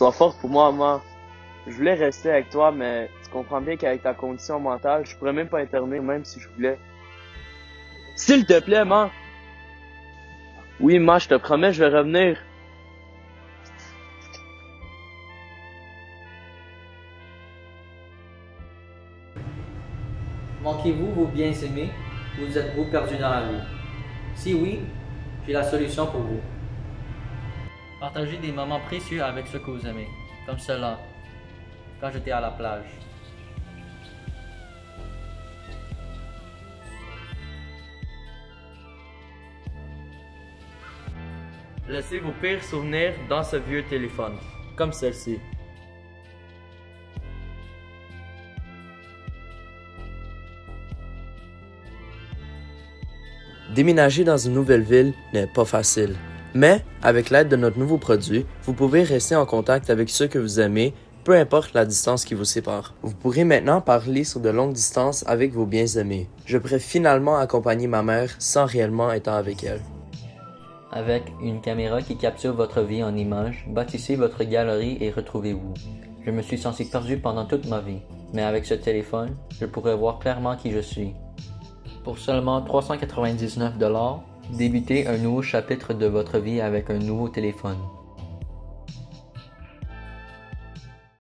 Sois forte pour moi, maman. Je voulais rester avec toi, mais tu comprends bien qu'avec ta condition mentale, je pourrais même pas intervenir même si je voulais. S'il te plaît, maman. Oui, maman, je te promets, je vais revenir. Manquez-vous vos biens aimés Vous êtes-vous perdu dans la vie Si oui, j'ai la solution pour vous. Partagez des moments précieux avec ceux que vous aimez, comme cela, quand j'étais à la plage. Laissez vos pires souvenirs dans ce vieux téléphone, comme celle-ci. Déménager dans une nouvelle ville n'est pas facile. Mais, avec l'aide de notre nouveau produit, vous pouvez rester en contact avec ceux que vous aimez, peu importe la distance qui vous sépare. Vous pourrez maintenant parler sur de longues distances avec vos bien-aimés. Je pourrais finalement accompagner ma mère sans réellement être avec elle. Avec une caméra qui capture votre vie en images, bâtissez votre galerie et retrouvez-vous. Je me suis senti perdu pendant toute ma vie, mais avec ce téléphone, je pourrais voir clairement qui je suis. Pour seulement 399 débutez un nouveau chapitre de votre vie avec un nouveau téléphone.